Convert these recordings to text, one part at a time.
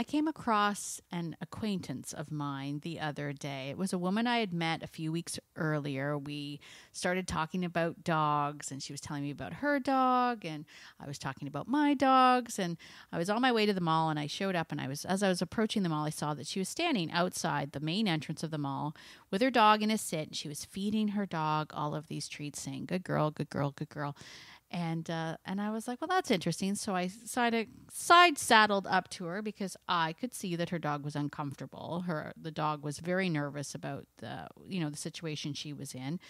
I came across an acquaintance of mine the other day. It was a woman I had met a few weeks earlier. We started talking about dogs, and she was telling me about her dog, and I was talking about my dogs. And I was on my way to the mall, and I showed up, and I was as I was approaching the mall, I saw that she was standing outside the main entrance of the mall with her dog in a sit, and she was feeding her dog all of these treats, saying, "Good girl, good girl, good girl." And uh, and I was like, well, that's interesting. So I side side saddled up to her because I could see that her dog was uncomfortable. Her the dog was very nervous about the you know the situation she was in.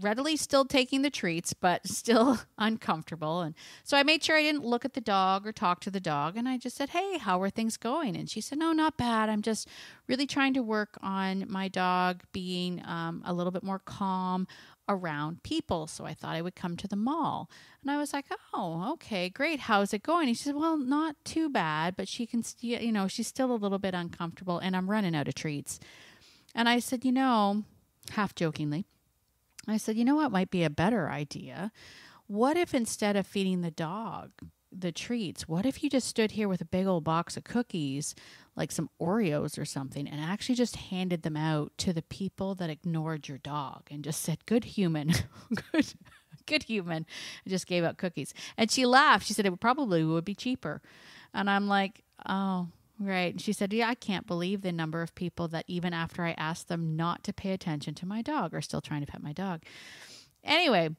Readily still taking the treats, but still uncomfortable. And so I made sure I didn't look at the dog or talk to the dog. And I just said, hey, how are things going? And she said, no, not bad. I'm just really trying to work on my dog being um, a little bit more calm around people. So I thought I would come to the mall. And I was like, oh, okay, great. How's it going? And she said, well, not too bad, but she can, st- you know, she's still a little bit uncomfortable and I'm running out of treats. And I said, you know, half jokingly, I said, you know what might be a better idea? What if instead of feeding the dog, the treats. What if you just stood here with a big old box of cookies, like some Oreos or something, and actually just handed them out to the people that ignored your dog and just said, "Good human, good, good human," just gave out cookies. And she laughed. She said it probably would be cheaper, and I'm like, "Oh." Right. And she said, Yeah, I can't believe the number of people that even after I asked them not to pay attention to my dog are still trying to pet my dog. Anyway,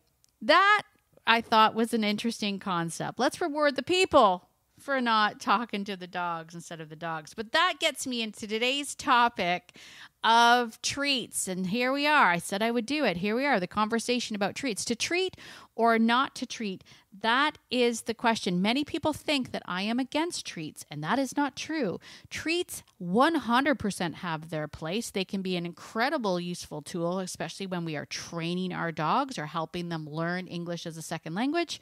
that I thought was an interesting concept. Let's reward the people for not talking to the dogs instead of the dogs. But that gets me into today's topic of treats. And here we are. I said I would do it. Here we are, the conversation about treats. To treat or not to treat, that is the question. Many people think that I am against treats, and that is not true. Treats 100% have their place. They can be an incredible useful tool, especially when we are training our dogs or helping them learn English as a second language.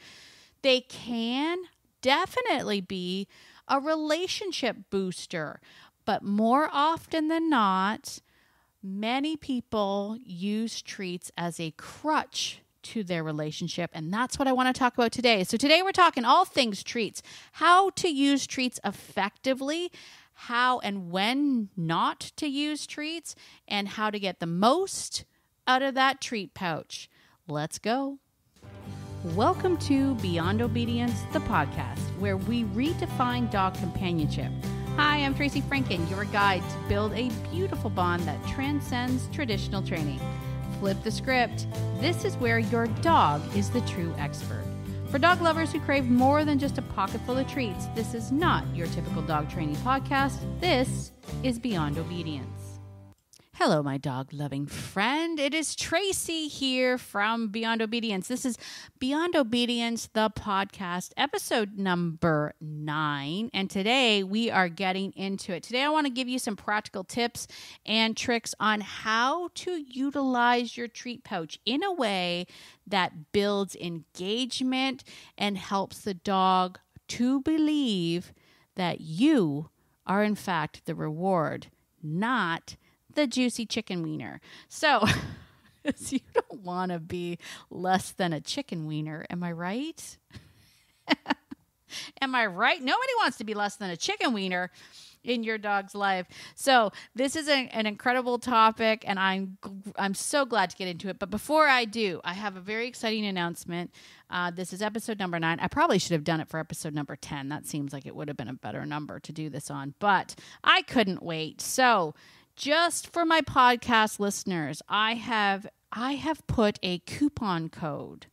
They can definitely be a relationship booster, but more often than not, many people use treats as a crutch to their relationship. And that's what I want to talk about today. So, today we're talking all things treats, how to use treats effectively, how and when not to use treats, and how to get the most out of that treat pouch. Let's go. Welcome to Beyond Obedience, the podcast, where we redefine dog companionship. Hi, I'm Tracy Franken, your guide to build a beautiful bond that transcends traditional training. Flip the script. This is where your dog is the true expert. For dog lovers who crave more than just a pocket full of treats, this is not your typical dog training podcast. This is Beyond Obedience. Hello, my dog loving friend. It is Tracy here from Beyond Obedience. This is Beyond Obedience, the podcast, episode number nine. And today we are getting into it. Today I want to give you some practical tips and tricks on how to utilize your treat pouch in a way that builds engagement and helps the dog to believe that you are, in fact, the reward, not the juicy chicken wiener. So, you don't want to be less than a chicken wiener. Am I right? Am I right? Nobody wants to be less than a chicken wiener in your dog's life. So this is a, an incredible topic, and I'm I'm so glad to get into it. But before I do, I have a very exciting announcement. Uh, this is episode number nine. I probably should have done it for episode number ten. That seems like it would have been a better number to do this on, but I couldn't wait. So just for my podcast listeners, I have I have put a coupon code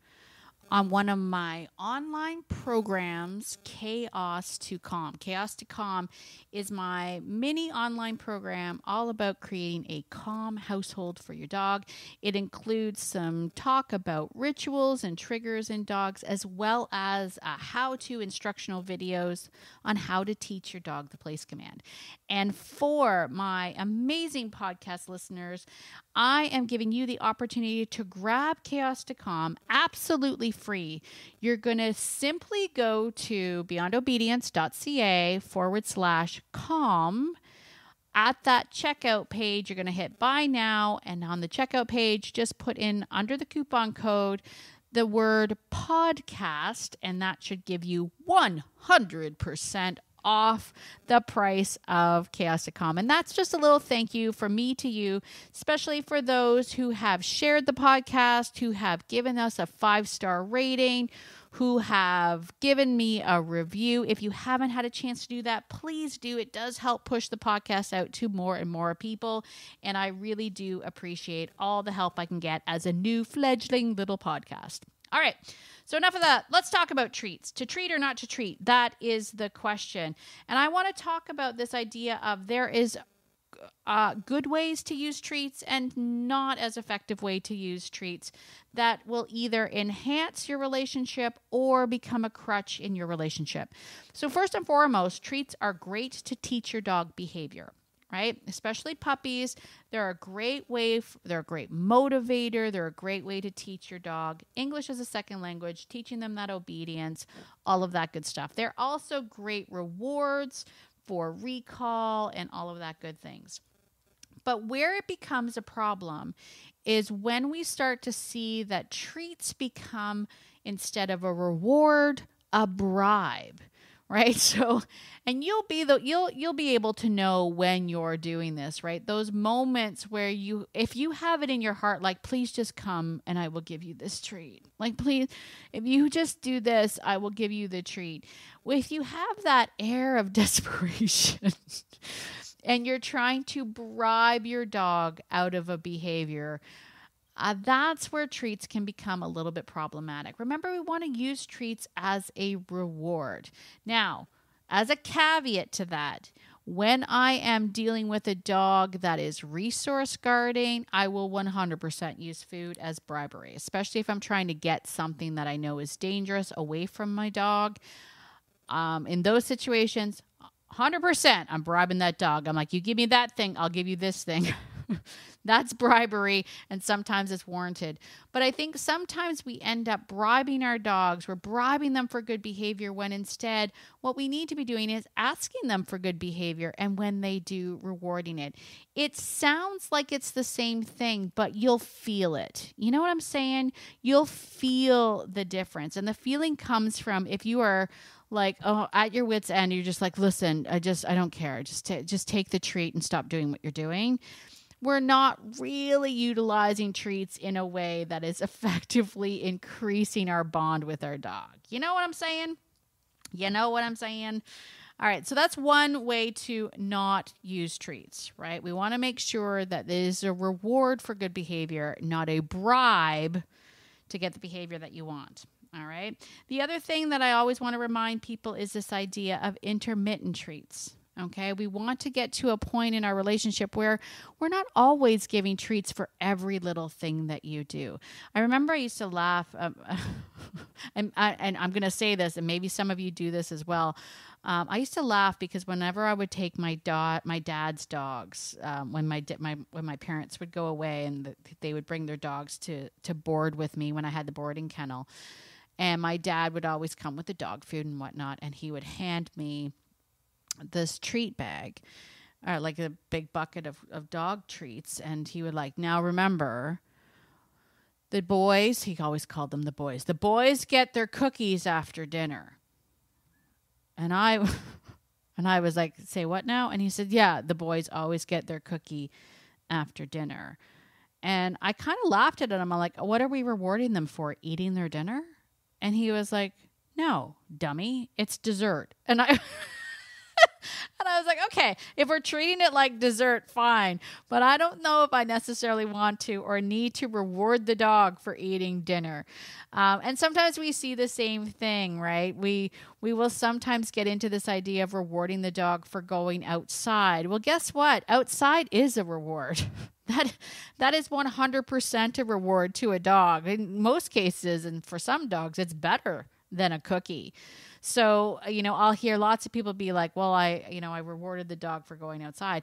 on one of my online programs, Chaos to Calm. Chaos to Calm is my mini online program all about creating a calm household for your dog. It includes some talk about rituals and triggers in dogs, as well as uh, how to instructional videos on how to teach your dog the place command. And for my amazing podcast listeners, I am giving you the opportunity to grab Chaos to Calm absolutely free. You're going to simply go to beyondobedience.ca forward slash calm. At that checkout page, you're going to hit buy now. And on the checkout page, just put in under the coupon code the word podcast, and that should give you 100% off the price of Chaos to Calm. And that's just a little thank you from me to you, especially for those who have shared the podcast, who have given us a five star rating who have given me a review. If you haven't had a chance to do that, please do. It does help push the podcast out to more and more people. And I really do appreciate all the help I can get as a new fledgling little podcast. All right. So, enough of that. Let's talk about treats. To treat or not to treat? That is the question. And I want to talk about this idea of there is uh, good ways to use treats and not as effective way to use treats that will either enhance your relationship or become a crutch in your relationship. So first and foremost, treats are great to teach your dog behavior right? Especially puppies. They're a great way, f- they're a great motivator. They're a great way to teach your dog English as a second language, teaching them that obedience, all of that good stuff. They're also great rewards for recall and all of that good things. But where it becomes a problem is when we start to see that treats become, instead of a reward, a bribe right? So and you'll be the you'll you'll be able to know when you're doing this right? Those moments where you if you have it in your heart like please just come and i will give you this treat. Like please if you just do this i will give you the treat. If you have that air of desperation and you're trying to bribe your dog out of a behavior uh, that's where treats can become a little bit problematic. Remember, we want to use treats as a reward. Now, as a caveat to that, when I am dealing with a dog that is resource guarding, I will 100% use food as bribery, especially if I'm trying to get something that I know is dangerous away from my dog. Um, in those situations, 100%, I'm bribing that dog. I'm like, you give me that thing, I'll give you this thing. That's bribery, and sometimes it's warranted. But I think sometimes we end up bribing our dogs. We're bribing them for good behavior when instead what we need to be doing is asking them for good behavior, and when they do, rewarding it. It sounds like it's the same thing, but you'll feel it. You know what I'm saying? You'll feel the difference. And the feeling comes from if you are like oh at your wits end you're just like listen i just i don't care just t- just take the treat and stop doing what you're doing we're not really utilizing treats in a way that is effectively increasing our bond with our dog. You know what I'm saying? You know what I'm saying? All right, so that's one way to not use treats, right? We want to make sure that there is a reward for good behavior, not a bribe to get the behavior that you want. All right. The other thing that I always want to remind people is this idea of intermittent treats. Okay, we want to get to a point in our relationship where we're not always giving treats for every little thing that you do. I remember I used to laugh, um, and, I, I'm going to say this, and maybe some of you do this as well. Um, I used to laugh because whenever I would take my dog, my dad's dogs, um, when my my when my parents would go away and the, they would bring their dogs to to board with me when I had the boarding kennel, and my dad would always come with the dog food and whatnot, and he would hand me this treat bag or uh, like a big bucket of, of dog treats and he would like now remember the boys he always called them the boys the boys get their cookies after dinner. And i and i was like say what now? And he said yeah the boys always get their cookie after dinner. And i kind of laughed at him. I'm like what are we rewarding them for eating their dinner? And he was like no dummy it's dessert. And i and I was like, okay, if we're treating it like dessert, fine. But I don't know if I necessarily want to or need to reward the dog for eating dinner. Um, and sometimes we see the same thing, right? We we will sometimes get into this idea of rewarding the dog for going outside. Well, guess what? Outside is a reward. that that is 100% a reward to a dog. In most cases, and for some dogs, it's better than a cookie. So, uh, you know, I'll hear lots of people be like, well, I, you know, I rewarded the dog for going outside.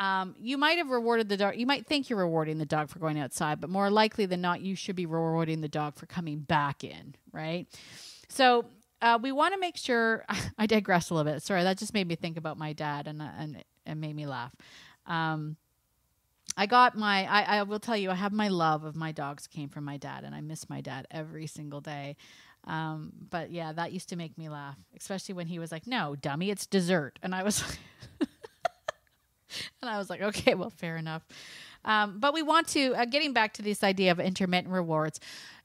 Um, you might have rewarded the dog. You might think you're rewarding the dog for going outside, but more likely than not, you should be rewarding the dog for coming back in, right? So uh, we want to make sure. I digress a little bit. Sorry, that just made me think about my dad, and and it made me laugh. Um, I got my. I, I will tell you, I have my love of my dogs came from my dad, and I miss my dad every single day. Um, but yeah, that used to make me laugh, especially when he was like, "No, dummy, it's dessert," and I was, and I was like, "Okay, well, fair enough." Um, but we want to uh, getting back to this idea of intermittent rewards.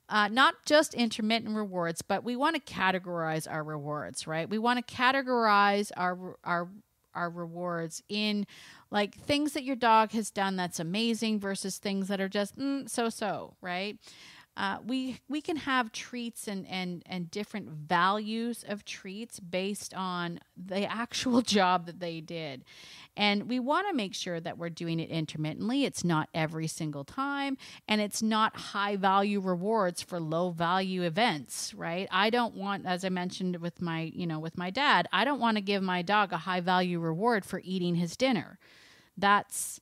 Uh, not just intermittent rewards, but we want to categorize our rewards, right? We want to categorize our our our rewards in like things that your dog has done that's amazing versus things that are just mm, so so, right? Uh, we we can have treats and and and different values of treats based on the actual job that they did. And we want to make sure that we're doing it intermittently. It's not every single time and it's not high value rewards for low value events right? I don't want as i mentioned with my you know with my dad i don't want to give my dog a high value reward for eating his dinner. That's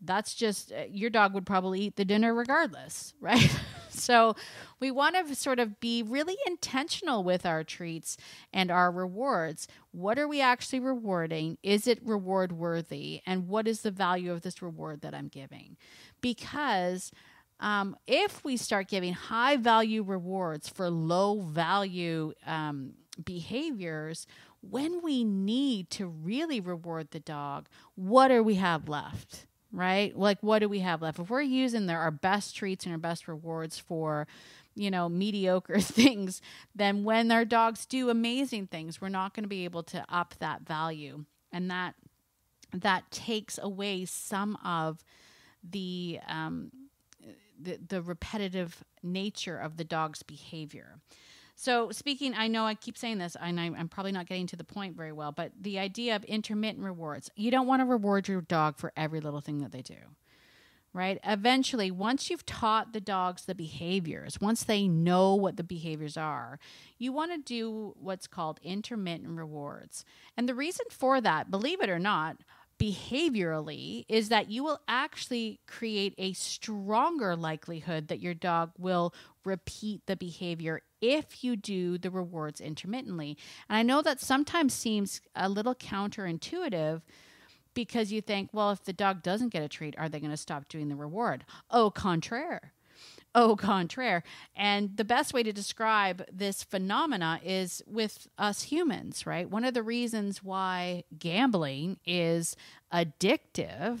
that's just uh, your dog would probably eat the dinner regardless right so we want to sort of be really intentional with our treats and our rewards. What are we actually rewarding? Is it reward worthy? And what is the value of this reward that I'm giving? Because um, if we start giving high value rewards for low value um, behaviors, when we need to really reward the dog, what do we have left? Right? Like, what do we have left? If we're using their, our best treats and our best rewards for, you know, mediocre things, then when our dogs do amazing things, we're not going to be able to up that value. And that that takes away some of the um, the, the repetitive nature of the dog's behavior. So, speaking, I know I keep saying this, and I'm probably not getting to the point very well, but the idea of intermittent rewards you don't want to reward your dog for every little thing that they do, right? Eventually, once you've taught the dogs the behaviors, once they know what the behaviors are, you want to do what's called intermittent rewards. And the reason for that, believe it or not, behaviorally is that you will actually create a stronger likelihood that your dog will repeat the behavior if you do the rewards intermittently. And I know that sometimes seems a little counterintuitive because you think, well, if the dog doesn't get a treat, are they going to stop doing the reward? Au contraire au contraire. And the best way to describe this phenomena is with us humans, right? One of the reasons why gambling is addictive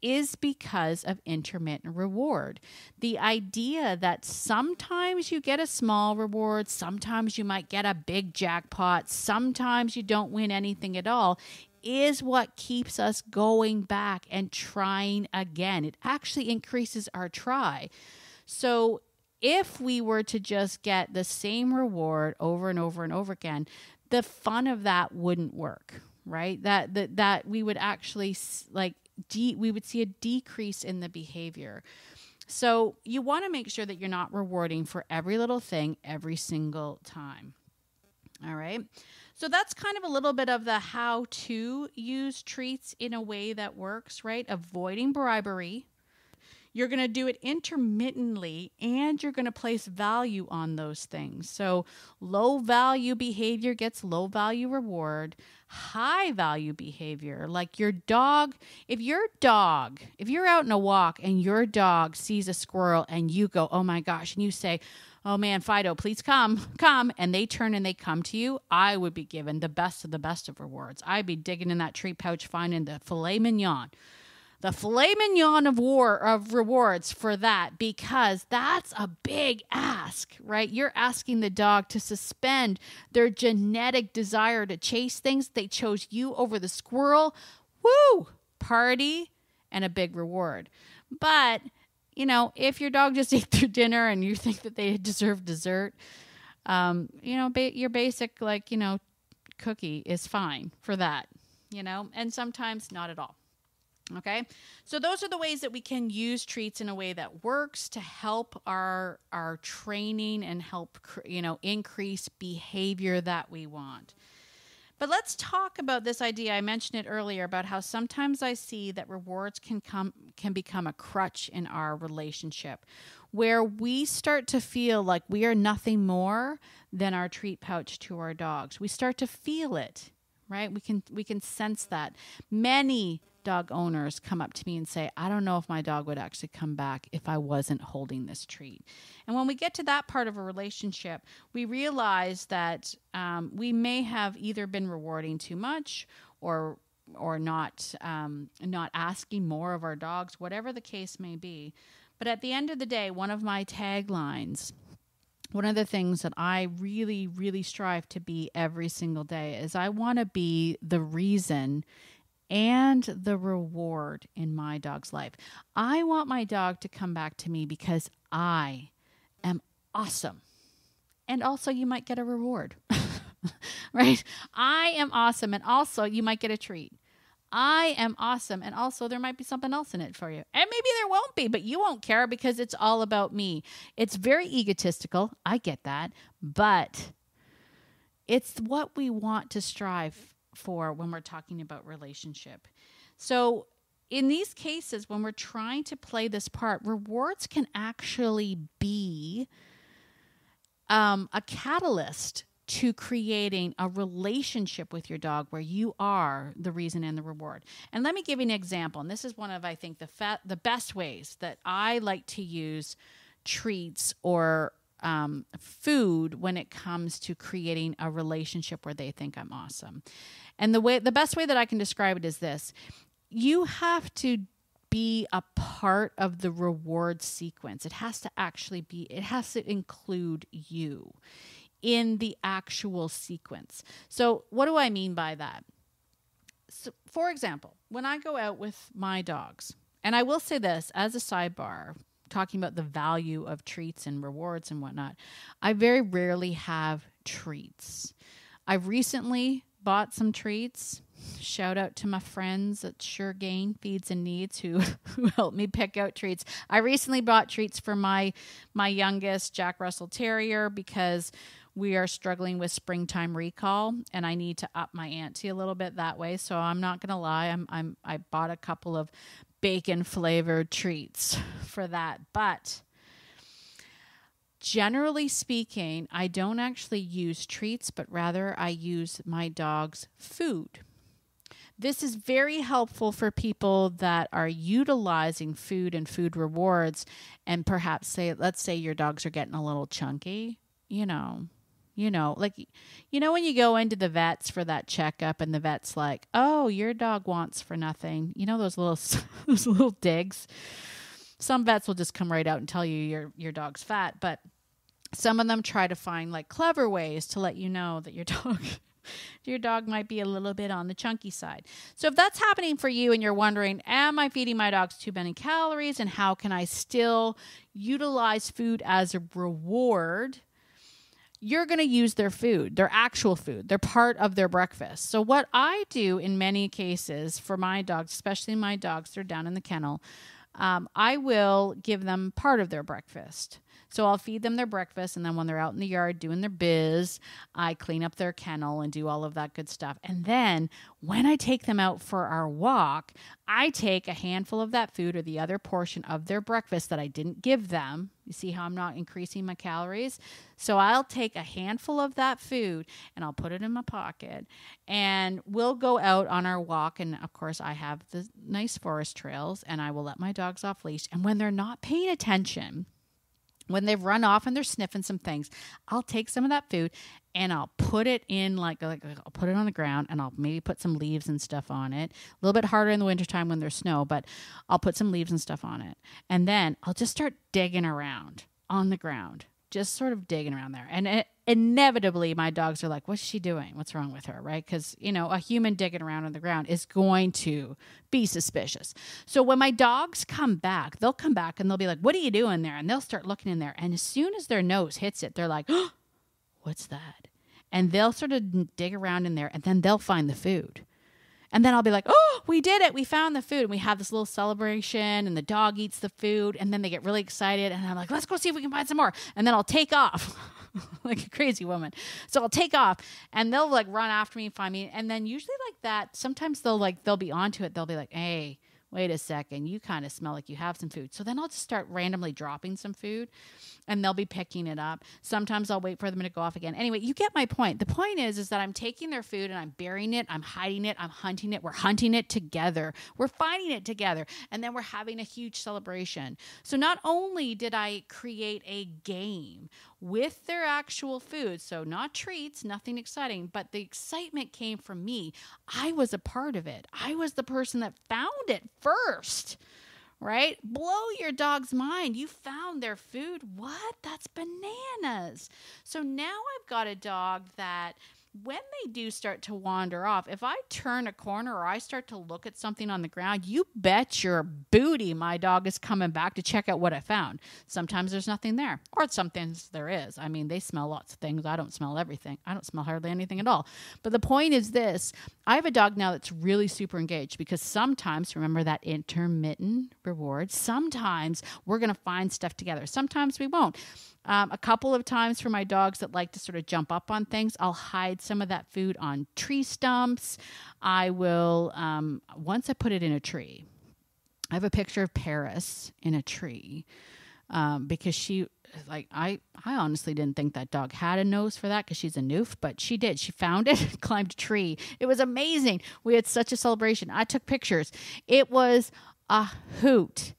is because of intermittent reward. The idea that sometimes you get a small reward, sometimes you might get a big jackpot, sometimes you don't win anything at all is what keeps us going back and trying again. It actually increases our try. So if we were to just get the same reward over and over and over again, the fun of that wouldn't work, right? That that that we would actually like de- we would see a decrease in the behavior. So you want to make sure that you're not rewarding for every little thing every single time. All right. So that's kind of a little bit of the how to use treats in a way that works, right? Avoiding bribery, you're going to do it intermittently and you're going to place value on those things. So, low value behavior gets low value reward. High value behavior, like your dog, if your dog, if you're out in a walk and your dog sees a squirrel and you go, oh my gosh, and you say, oh man, Fido, please come, come. And they turn and they come to you, I would be given the best of the best of rewards. I'd be digging in that treat pouch, finding the filet mignon the filet mignon of war of rewards for that because that's a big ask, right? You're asking the dog to suspend their genetic desire to chase things. They chose you over the squirrel. Woo! Party and a big reward. But, you know, if your dog just ate their dinner and you think that they deserve dessert, um, you know, ba- your basic, like, you know, cookie is fine for that, you know, and sometimes not at all. Okay, so those are the ways that we can use treats in a way that works to help our our training and help you know increase behavior that we want. But let's talk about this idea. I mentioned it earlier about how sometimes I see that rewards can come can become a crutch in our relationship where we start to feel like we are nothing more than our treat pouch to our dogs. We start to feel it, right? We can we can sense that. Many dog owners come up to me and say, I don't know if my dog would actually come back if I wasn't holding this treat. And when we get to that part of a relationship, we realize that um, we may have either been rewarding too much or or not um, not asking more of our dogs, whatever the case may be. But at the end of the day, one of my taglines, one of the things that I really, really strive to be every single day is I want to be the reason and the reward in my dog's life. I want my dog to come back to me because I am awesome. And also, you might get a reward, right? I am awesome. And also, you might get a treat. I am awesome. And also, there might be something else in it for you. And maybe there won't be, but you won't care because it's all about me. It's very egotistical. I get that. But it's what we want to strive for when we're talking about relationship. So, in these cases, when we're trying to play this part, rewards can actually be um, a catalyst to creating a relationship with your dog where you are the reason and the reward. And let me give you an example. And this is one of I think the fa- the best ways that I like to use treats or um, food when it comes to creating a relationship where they think I'm awesome. And the way the best way that I can describe it is this. You have to be a part of the reward sequence. It has to actually be it has to include you in the actual sequence. So, what do I mean by that? So, for example, when I go out with my dogs, and I will say this as a sidebar, talking about the value of treats and rewards and whatnot, I very rarely have treats. I've recently bought some treats. Shout out to my friends at Sure Gain Feeds and Needs who, who helped me pick out treats. I recently bought treats for my my youngest Jack Russell Terrier because we are struggling with springtime recall and I need to up my ante a little bit that way. So I'm not gonna lie, I'm I'm I bought a couple of bacon flavored treats for that. But generally speaking, I don't actually use treats, but rather I use my dog's food. This is very helpful for people that are utilizing food and food rewards, and perhaps say, let's say your dogs are getting a little chunky, you know, you know, like, you know, when you go into the vets for that checkup and the vet's like, oh, your dog wants for nothing. You know, those little, those little digs. Some vets will just come right out and tell you your, your dog's fat, but some of them try to find like clever ways to let you know that your dog your dog might be a little bit on the chunky side. So if that's happening for you and you're wondering, am I feeding my dogs too many calories and how can I still utilize food as a reward? You're going to use their food, their actual food. They're part of their breakfast. So, what I do in many cases for my dogs, especially my dogs, they're down in the kennel, um, I will give them part of their breakfast. So I'll feed them their breakfast, and then when they're out in the yard doing their biz, I clean up their kennel and do all of that good stuff. And then when I take them out for our walk, I take a handful of that food or the other portion of their breakfast that I didn't give them. You see how I'm not increasing my calories? So I'll take a handful of that food and I'll put it in my pocket and we'll go out on our walk. And of course, I have the nice forest trails and I will let my dogs off leash. And when they're not paying attention, when they've run off and they're sniffing some things, I'll take some of that food and I'll put it in like, like I'll put it on the ground and I'll maybe put some leaves and stuff on it. A little bit harder in the wintertime when there's snow, but I'll put some leaves and stuff on it. And then I'll just start digging around on the ground just sort of digging around there. And it, inevitably, my dogs are like, What's she doing? What's wrong with her? Right? Because, you know, a human digging around on the ground is going to be suspicious. So when my dogs come back, they'll come back and they'll be like, What are you doing there? And they'll start looking in there. And as soon as their nose hits it, they're like, oh, What's that? And they'll sort of dig around in there and then they'll find the food. And then I'll be like, oh, we did it. We found the food. And we have this little celebration, and the dog eats the food. And then they get really excited. And I'm like, let's go see if we can find some more. And then I'll take off like a crazy woman. So I'll take off, and they'll like run after me find me. And then usually, like that, sometimes they'll like, they'll be onto it. They'll be like, hey, wait a second, you kind of smell like you have some food. So then I'll just start randomly dropping some food and they'll be picking it up. Sometimes I'll wait for them to go off again. Anyway, you get my point. The point is is that I'm taking their food and I'm burying it, I'm hiding it, I'm hunting it. We're hunting it together. We're finding it together and then we're having a huge celebration. So not only did I create a game with their actual food. So, not treats, nothing exciting, but the excitement came from me. I was a part of it. I was the person that found it first, right? Blow your dog's mind. You found their food. What? That's bananas. So now I've got a dog that when they do start to wander off, if I turn a corner or I start to look at something on the ground, you bet your booty my dog is coming back to check out what I found. Sometimes there's nothing there, or sometimes there is. I mean, they smell lots of things. I don't smell everything. I don't smell hardly anything at all. But the point is this I have a dog now that's really super engaged because sometimes, remember that intermittent reward, sometimes we're going to find stuff together, sometimes we won't. Um, a couple of times for my dogs that like to sort of jump up on things, I'll hide some of that food on tree stumps. I will, um, once I put it in a tree, I have a picture of Paris in a tree um, because she, like, I, I honestly didn't think that dog had a nose for that because she's a Newf, but she did. She found it, climbed a tree. It was amazing. We had such a celebration. I took pictures. It was a hoot,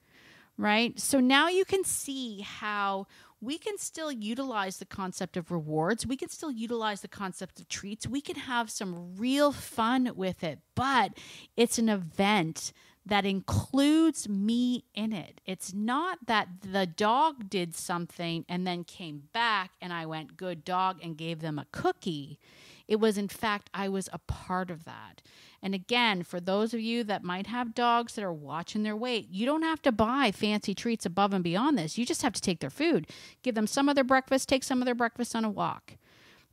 right? So now you can see how we can still utilize the concept of rewards. We can still utilize the concept of treats. We can have some real fun with it, but it's an event that includes me in it. It's not that the dog did something and then came back and I went, good dog, and gave them a cookie. It was, in fact, I was a part of that. And again, for those of you that might have dogs that are watching their weight, you don't have to buy fancy treats above and beyond this. You just have to take their food, give them some of their breakfast, take some of their breakfast on a walk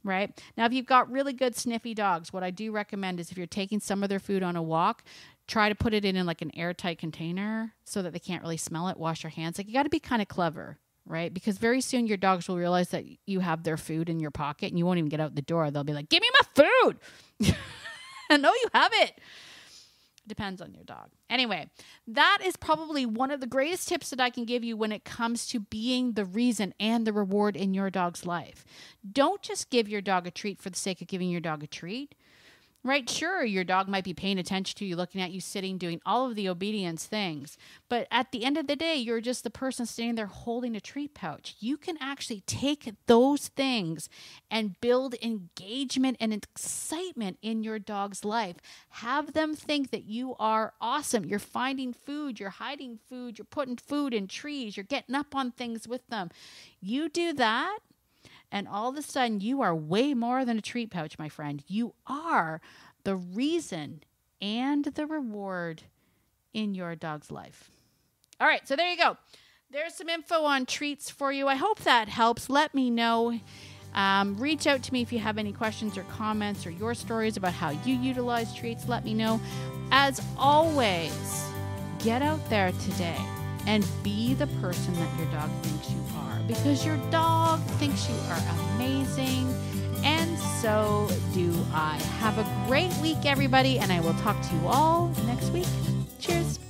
right? Now, if you've got really good sniffy dogs, what I do recommend is if you're taking some of their food on a walk, try to put it in, in like an airtight container so that they can't really smell it. Wash your hands. Like you got to be kind of clever, right? Because very soon your dogs will realize that you have their food in your pocket and you won't even get out the door. They'll be like, "Give me my food." And no, you have it. Depends on your dog. Anyway, that is probably one of the greatest tips that I can give you when it comes to being the reason and the reward in your dog's life. Don't just give your dog a treat for the sake of giving your dog a treat right? Sure, your dog might be paying attention to you, looking at you, sitting, doing all of the obedience things. But at the end of the day, you're just the person standing there holding a treat pouch. You can actually take those things and build engagement and excitement in your dog's life. Have them think that you are awesome. You're finding food, you're hiding food, you're putting food in trees, you're getting up on things with them. You do that and all of a sudden, you are way more than a treat pouch, my friend. You are the reason and the reward in your dog's life. All right, so there you go. There's some info on treats for you. I hope that helps. Let me know. Um, reach out to me if you have any questions or comments or your stories about how you utilize treats. Let me know. As always, get out there today and be the person that your dog thinks you are because your dog thinks you are amazing. And so do I. Have a great week, everybody, and I will talk to you all next week. Cheers.